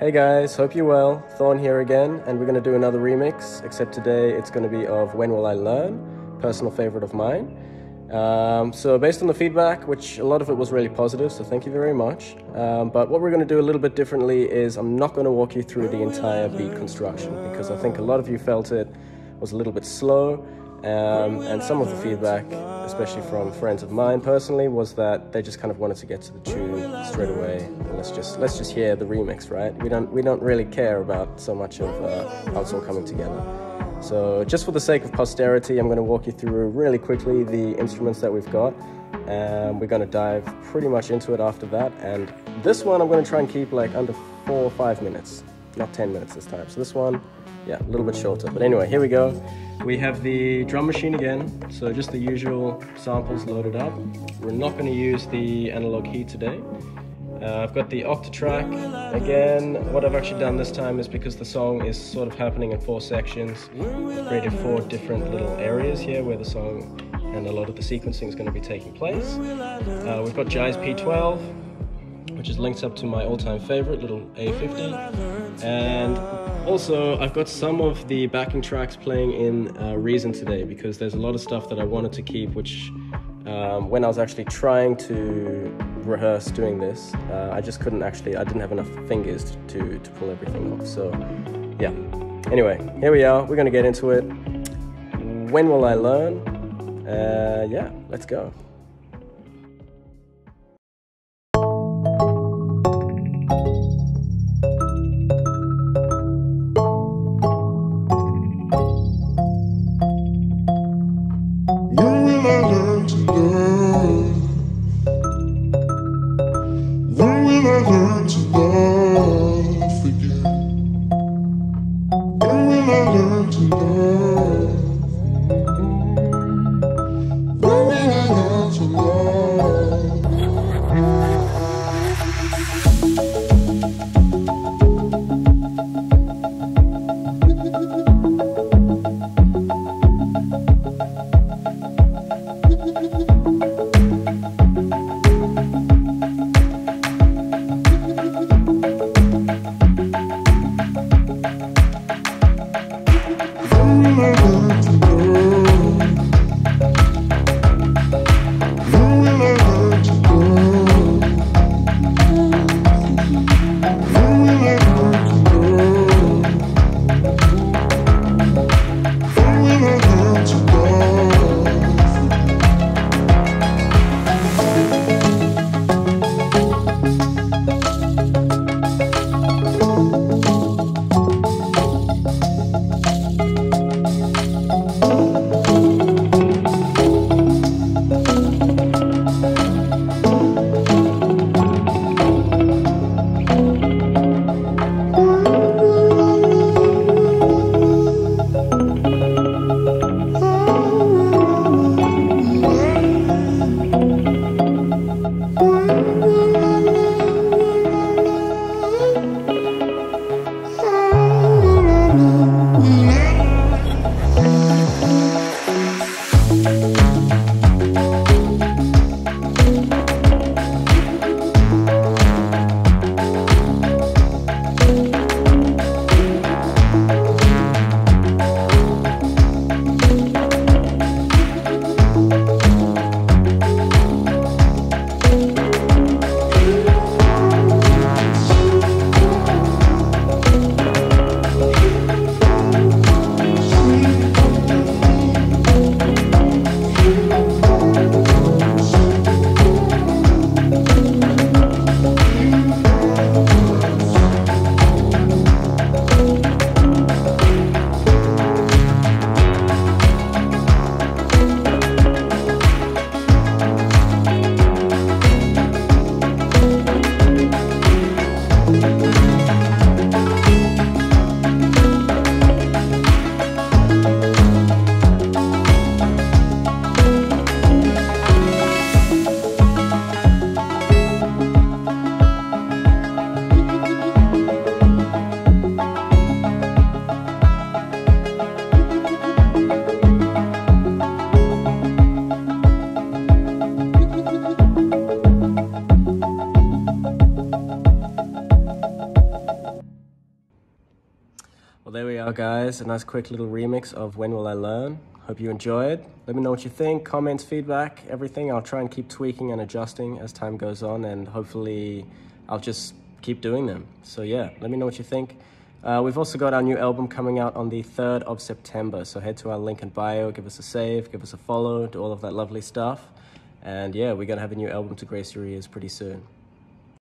Hey guys, hope you're well. Thorne here again, and we're going to do another remix, except today it's going to be of When Will I Learn, personal favorite of mine. Um, so, based on the feedback, which a lot of it was really positive, so thank you very much. Um, but what we're going to do a little bit differently is I'm not going to walk you through the entire beat construction because I think a lot of you felt it was a little bit slow. Um, and some of the feedback, especially from friends of mine personally, was that they just kind of wanted to get to the tune straight away. Let's just let's just hear the remix, right? We don't we don't really care about so much of uh, how it's all coming together. So just for the sake of posterity, I'm going to walk you through really quickly the instruments that we've got. And we're going to dive pretty much into it after that. And this one I'm going to try and keep like under four or five minutes, not 10 minutes this time. So this one, yeah, a little bit shorter. But anyway, here we go. We have the drum machine again. So just the usual samples loaded up. We're not going to use the analog key today. Uh, I've got the Octatrack. Again, what I've actually done this time is because the song is sort of happening in four sections, created four different little areas here where the song and a lot of the sequencing is going to be taking place. Uh, we've got Jai's P12, which is linked up to my all-time favorite, little A50. And also, I've got some of the backing tracks playing in uh, Reason today because there's a lot of stuff that I wanted to keep, which um, when I was actually trying to rehearse doing this, uh, I just couldn't actually, I didn't have enough fingers to, to pull everything off. So, yeah. Anyway, here we are. We're going to get into it. When will I learn? Uh, yeah, let's go. Love? Again? When will I learn to love? world. Well, there we are, guys. A nice quick little remix of When Will I Learn. Hope you enjoyed. Let me know what you think, comments, feedback, everything. I'll try and keep tweaking and adjusting as time goes on, and hopefully, I'll just keep doing them. So, yeah, let me know what you think. Uh, we've also got our new album coming out on the 3rd of September. So, head to our link in bio, give us a save, give us a follow, do all of that lovely stuff. And yeah, we're going to have a new album to grace your ears pretty soon.